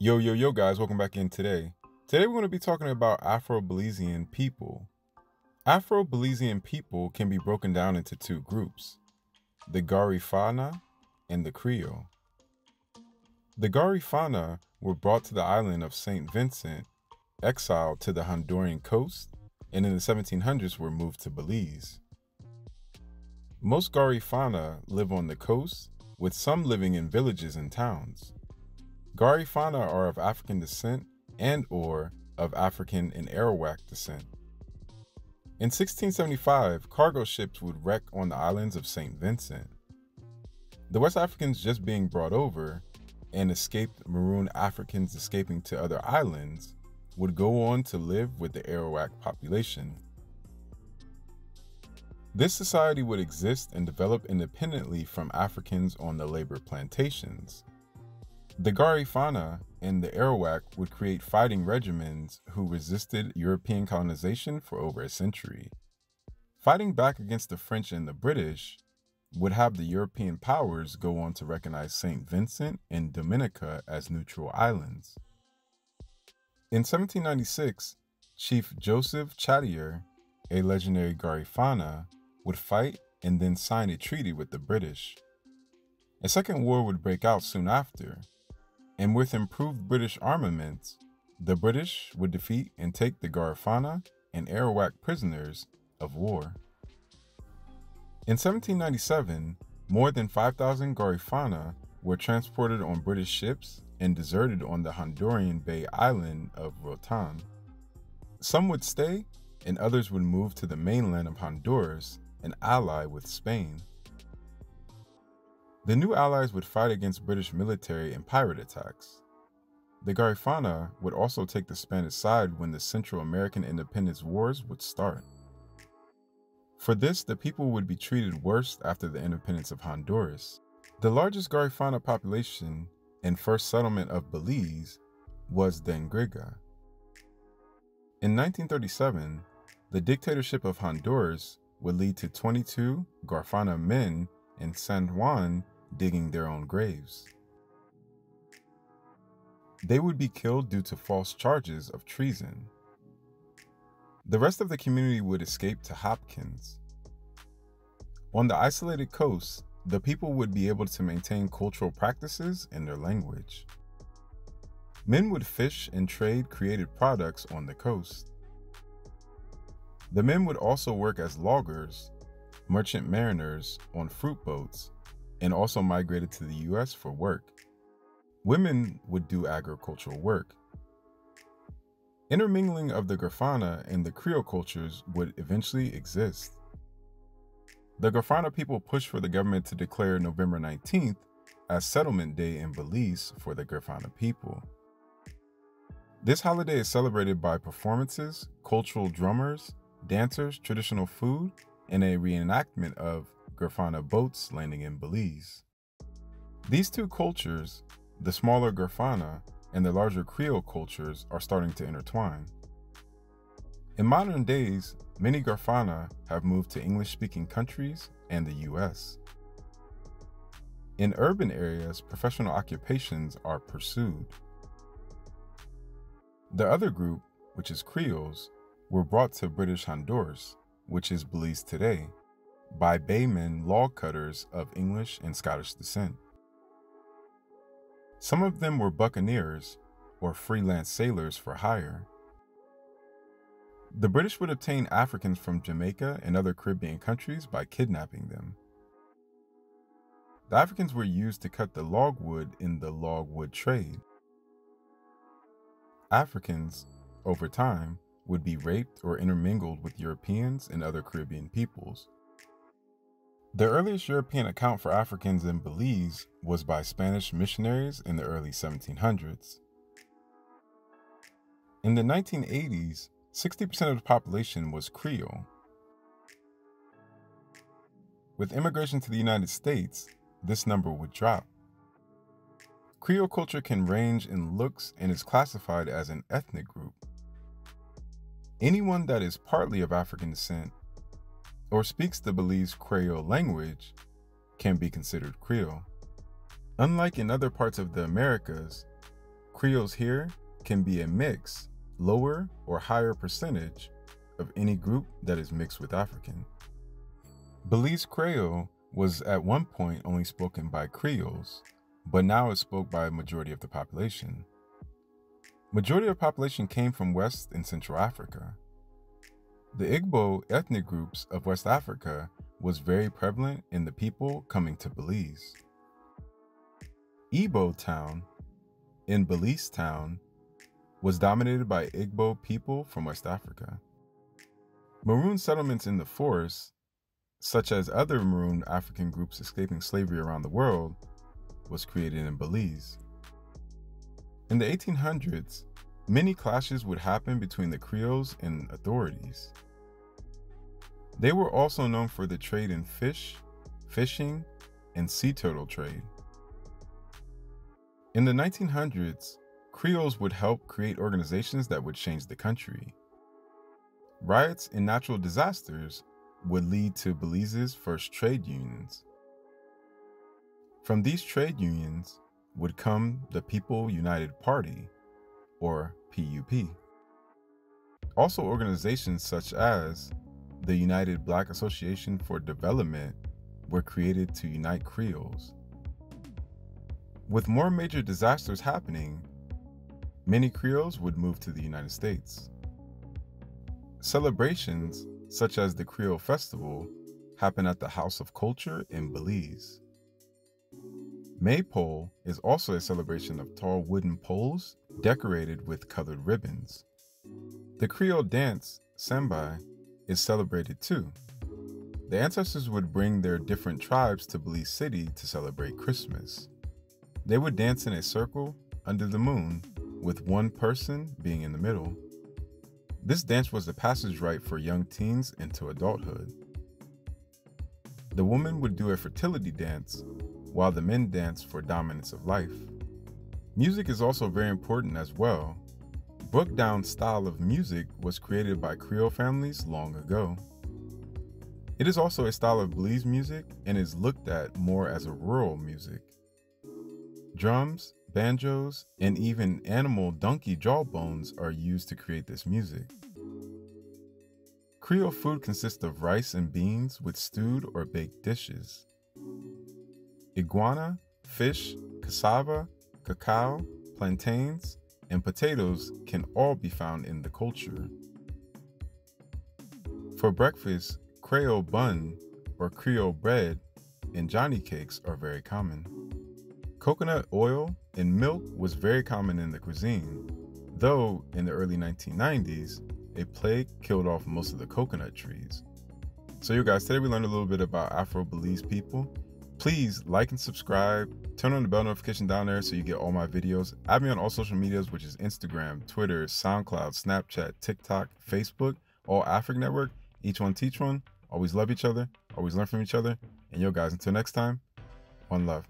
Yo, yo, yo, guys, welcome back in today. Today we're going to be talking about Afro Belizean people. Afro Belizean people can be broken down into two groups the Garifuna and the Creole. The Garifuna were brought to the island of St. Vincent, exiled to the Honduran coast, and in the 1700s were moved to Belize. Most Garifuna live on the coast, with some living in villages and towns. Garifuna are of African descent and or of African and Arawak descent. In 1675, cargo ships would wreck on the islands of St. Vincent. The West Africans just being brought over and escaped maroon Africans escaping to other islands would go on to live with the Arawak population. This society would exist and develop independently from Africans on the labor plantations. The Garifuna and the Arawak would create fighting regiments who resisted European colonization for over a century. Fighting back against the French and the British would have the European powers go on to recognize St. Vincent and Dominica as neutral islands. In 1796, Chief Joseph Chatoyer, a legendary Garifuna, would fight and then sign a treaty with the British. A second war would break out soon after, and with improved British armaments, the British would defeat and take the Garifuna and Arawak prisoners of war. In 1797, more than 5,000 Garifuna were transported on British ships and deserted on the Honduran Bay island of Roatan. Some would stay, and others would move to the mainland of Honduras and ally with Spain. The new allies would fight against British military and pirate attacks. The Garifuna would also take the Spanish side when the Central American independence wars would start. For this, the people would be treated worse after the independence of Honduras. The largest Garifuna population and first settlement of Belize was Dangriga. In 1937, the dictatorship of Honduras would lead to 22 Garifuna men in San Juan digging their own graves. They would be killed due to false charges of treason. The rest of the community would escape to Hopkins. On the isolated coast, the people would be able to maintain cultural practices and their language. Men would fish and trade created products on the coast. The men would also work as loggers, merchant mariners on fruit boats, and also migrated to the US for work. Women would do agricultural work. Intermingling of the Garifuna and the Creole cultures would eventually exist. The Garifuna people pushed for the government to declare November 19th as Settlement Day in Belize for the Garifuna people. This holiday is celebrated by performances, cultural drummers, dancers, traditional food, and a reenactment of Garifuna boats landing in Belize. These two cultures, the smaller Garifuna and the larger Creole cultures, are starting to intertwine. In modern days, many Garifuna have moved to English speaking countries and the US. In urban areas, professional occupations are pursued. The other group, which is Creoles, were brought to British Honduras, which is Belize today, by baymen log cutters of English and Scottish descent. Some of them were buccaneers or freelance sailors for hire. The British would obtain Africans from Jamaica and other Caribbean countries by kidnapping them. The Africans were used to cut the logwood in the logwood trade. Africans, over time, would be raped or intermingled with Europeans and other Caribbean peoples. The earliest European account for Africans in Belize was by Spanish missionaries in the early 1700s. In the 1980s, 60% of the population was Creole. With immigration to the United States, this number would drop. Creole culture can range in looks and is classified as an ethnic group. Anyone that is partly of African descent or speaks the Belize Creole language can be considered Creole. Unlike in other parts of the Americas, Creoles here can be a mix, lower or higher percentage of any group that is mixed with African. Belize Creole was at one point only spoken by Creoles, but now is spoken by a majority of the population. Majority of the population came from West and Central Africa. The Igbo ethnic groups of West Africa was very prevalent in the people coming to Belize. Ibo Town in Belize Town was dominated by Igbo people from West Africa. Maroon settlements in the forest, such as other Maroon African groups escaping slavery around the world, was created in Belize. In the 1800s, many clashes would happen between the Creoles and authorities. They were also known for the trade in fish, fishing, and sea turtle trade. In the 1900s, Creoles would help create organizations that would change the country. Riots and natural disasters would lead to Belize's first trade unions. From these trade unions would come the People United Party, or PUP. Also, organizations such as the United Black Association for Development were created to unite Creoles. With more major disasters happening, many Creoles would move to the United States. Celebrations, such as the Creole Festival, happen at the House of Culture in Belize. Maypole is also a celebration of tall wooden poles decorated with colored ribbons. The Creole dance, Sambai, is celebrated too. The ancestors would bring their different tribes to Belize City to celebrate Christmas. They would dance in a circle under the moon, with one person being in the middle. This dance was the passage rite for young teens into adulthood. The woman would do a fertility dance, while the men dance for dominance of life. Music is also very important as well. Brukdown style of music was created by Creole families long ago. It is also a style of Belize music and is looked at more as a rural music. Drums, banjos, and even animal donkey jawbones are used to create this music. Creole food consists of rice and beans with stewed or baked dishes. Iguana, fish, cassava, cacao, plantains, and potatoes can all be found in the culture. For breakfast, Creole bun or Creole bread and Johnny cakes are very common. Coconut oil and milk was very common in the cuisine, though in the early 1990s, a plague killed off most of the coconut trees. So, you guys, today we learned a little bit about Afro Belize people. Please like and subscribe. Turn on the bell notification down there so you get all my videos. Add me on all social medias, which is Instagram, Twitter, SoundCloud, Snapchat, TikTok, Facebook, all Afric Network. Each one teach one. Always love each other. Always learn from each other. And yo, guys, until next time, one love.